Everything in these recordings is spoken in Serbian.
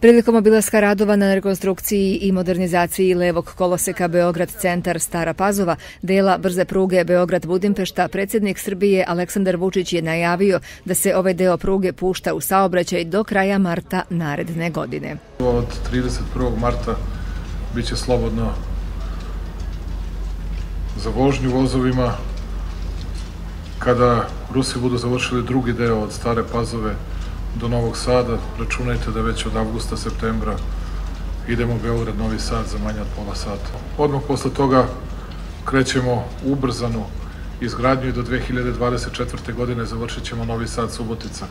Prilikom obilaska radova na rekonstrukciji i modernizaciji levog koloseka Beograd centar Stara Pazova, dela brze pruge Beograd Budimpešta, predsjednik Srbije Aleksandar Vučić je najavio da se ovaj deo pruge pušta u saobraćaj do kraja marta naredne godine. Od 31. marta biće slobodno za vožnju vozovima. Kada Rusi budu završili drugi deo od Stare Pazove do Novog Sada, računajte da već od avgusta, septembra idemo u Beograd, Novi Sad za manje od pola sata. Odmah posle toga krećemo ubrzanu izgradnju i do 2024. godine završit ćemo Novi Sad, Subotica.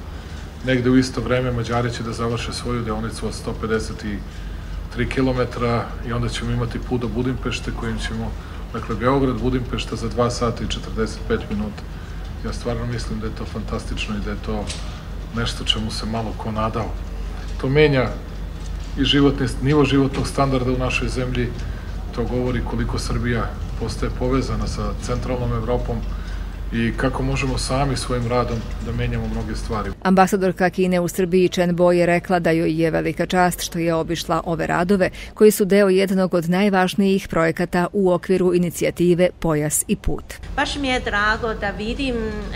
Negde u isto vreme Mađari će da završe svoju deonicu od 153 km i onda ćemo imati put do Budimpešte kojim ćemo, dakle, Beograd, Budimpešta za 2 sata i 45 minuta. Ja stvarno mislim da je to fantastično i da je to nešto čemu se malo ko nadao. To menja i životni, nivo životnog standarda u našoj zemlji, to govori koliko Srbija postaje povezana sa centralnom Evropom, i kako možemo sami svojim radom da menjamo mnoge stvari. Ambasadorka Kine u Srbiji Chen Bo je rekla da joj je velika čast što je obišla ove radove koji su deo jednog od najvažnijih projekata u okviru inicijative Pojas i put. Baš mi je drago da vidim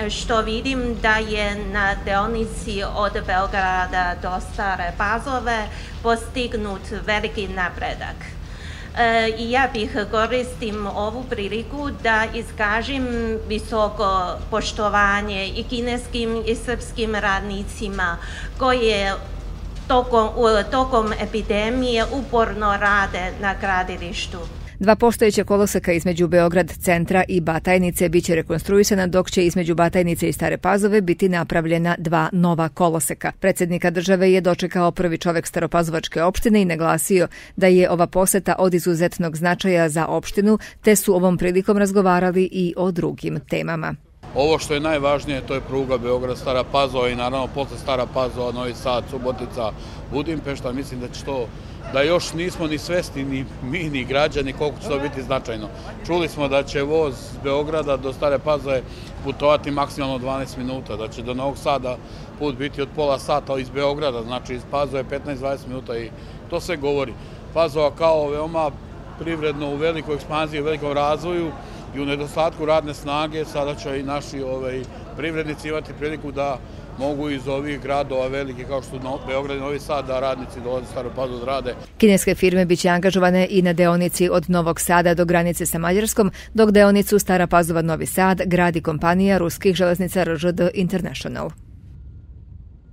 što vidim da je na deonici od Beograda do Stare Pazove postignut veliki napredak. E, i ja bih koristim ovu priliku da iskažem visoko poštovanje i kineskim i srpskim radnicima koje tokom, tokom epidemije uporno rade na gradilištu. Dva postojeća koloseka između Beograd centra i Batajnice biće rekonstruisana, dok će između Batajnice i Stare Pazove biti napravljena dva nova koloseka. Predsednika države je dočekao prvi čovek Staropazovačke opštine i naglasio da je ova poseta od izuzetnog značaja za opštinu, te su ovom prilikom razgovarali i o drugim temama. Ovo što je najvažnije to je pruga Beograd Stara Pazova i naravno posle Stara Pazova Novi Sad, Subotica, Budimpešta. Mislim da će to da još nismo ni svesni ni mi ni građani koliko će to biti značajno. Čuli smo da će voz s Beograda do Stare Pazove putovati maksimalno 12 minuta, da će do Novog Sada put biti od pola sata iz Beograda, znači iz Pazove 15-20 minuta i to sve govori. Pazova kao veoma privredno u velikoj ekspanziji, u velikom razvoju i u nedostatku radne snage sada će i naši ovaj, privrednici imati priliku da mogu iz ovih gradova velike kao što su Beograd i Novi Sad da radnici dolaze Staro Pazov da rade. Kineske firme biće angažovane i na deonici od Novog Sada do granice sa Mađarskom, dok deonicu Stara Pazova Novi Sad gradi kompanija ruskih železnica RŽD International.